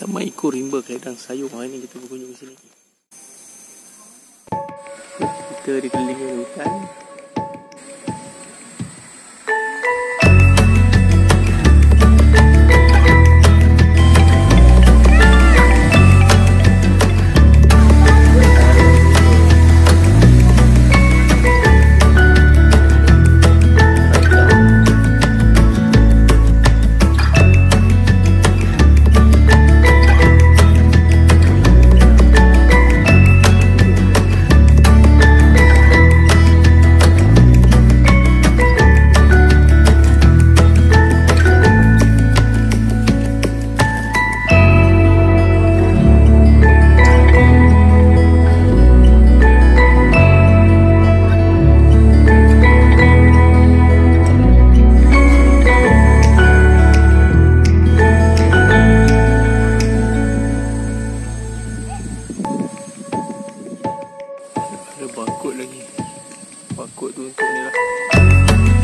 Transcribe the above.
Taman Iko Rimba Kelang Sayur. Hari ni kita berkunjung ke sini. Kita dikelilingi hutan Ada bakut lagi. Bakut tu untuk ni lah